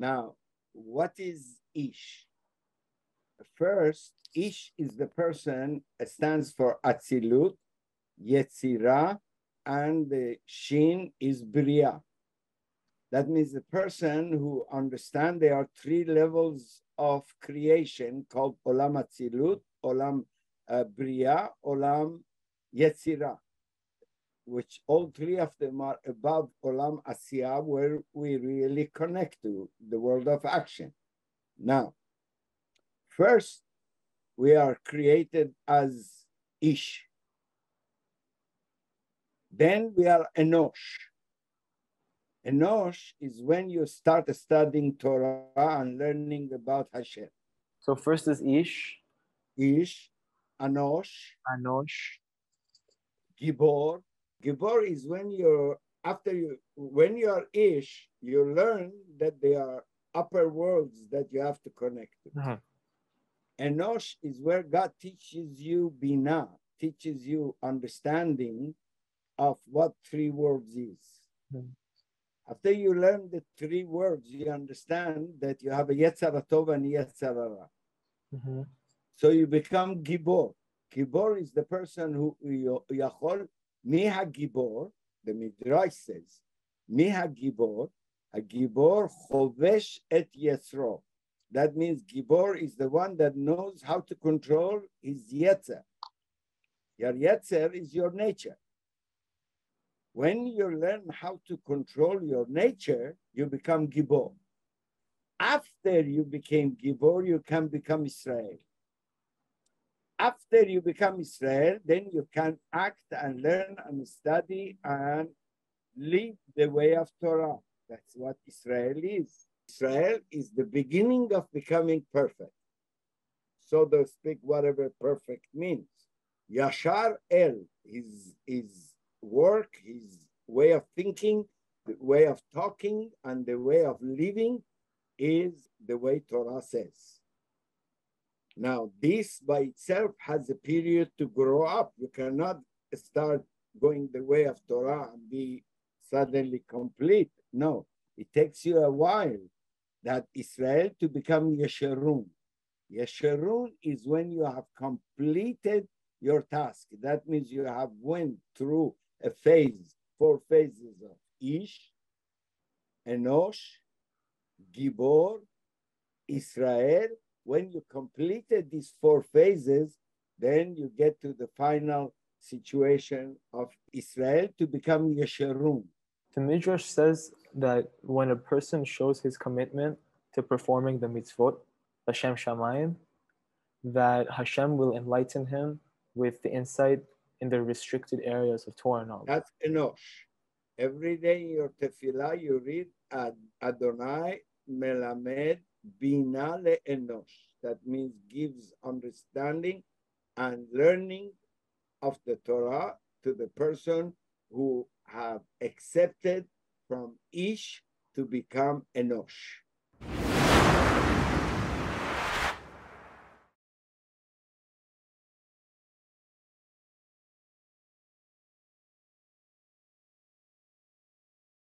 Now, what is Ish? First, Ish is the person, stands for Atzilut, Yetzirah, and the Shin is Bria. That means the person who understand there are three levels of creation called Olam Atzilut, Olam uh, Bria, Olam Yetzirah, which all three of them are above Olam Asiyah, where we really connect to the world of action. Now, first, we are created as Ish. Then we are Enosh. Enosh is when you start studying Torah and learning about Hashem. So first is Ish, Ish, Anosh, Anosh, Gibor. Gibor is when you're after you when you are Ish, you learn that there are upper worlds that you have to connect to. Mhm. Enosh is where God teaches you Bina, teaches you understanding of what three worlds is. Mhm. After you learn the three words, you understand that you have a Yetzirah Tov and Yetzirah. Mhm. So you become Gibor. Gibor is the person who Yachol, Miha Gibor, the Midrash says, Miha Gibor, a Gibor Chovesh et Yitzro. That means Gibor is the one that knows how to control his Yetzer. Your Yetzer is your nature. When you learn how to control your nature, you become Gibor. After you became Gibor, you can become Israel after you become Israel, then you can act and learn and study and live the way of Torah. That's what Israel is. Israel is the beginning of becoming perfect. So to speak, whatever perfect means. Yashar El, his, his work, his way of thinking, the way of talking, and the way of living is the way Torah says. Now, this by itself has a period to grow up. You cannot start going the way of Torah and be suddenly complete. No, it takes you a while that Israel to become Yeshurun. Yeshurun is when you have completed your task. That means you have went through a phase, four phases of Ish, Enosh, Gibor, Israel, when you completed these four phases, then you get to the final situation of Israel to become Yeshurun. The Midrash says that when a person shows his commitment to performing the mitzvot, Hashem Shamayim, that Hashem will enlighten him with the insight in the restricted areas of Torah knowledge. That's Enosh. Every day in your tefillah, you read Ad- Adonai Melamed Bina Enosh. That means gives understanding and learning of the Torah to the person who have accepted from Ish to become Enosh.